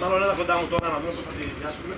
Μάλλον ένα κοντά μου τώρα να δούμε πώς θα τη διάσουμε.